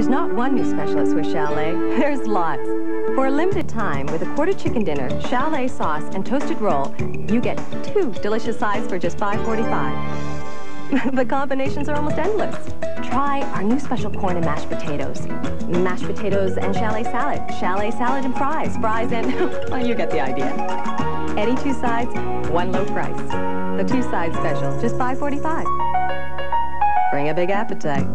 There's not one new special at Swiss Chalet. There's lots. For a limited time, with a quarter chicken dinner, chalet sauce, and toasted roll, you get two delicious sides for just $5.45. the combinations are almost endless. Try our new special corn and mashed potatoes. Mashed potatoes and chalet salad. Chalet salad and fries. Fries and... well, you get the idea. Any two sides, one low price. The two side special, just $5.45. Bring a big appetite.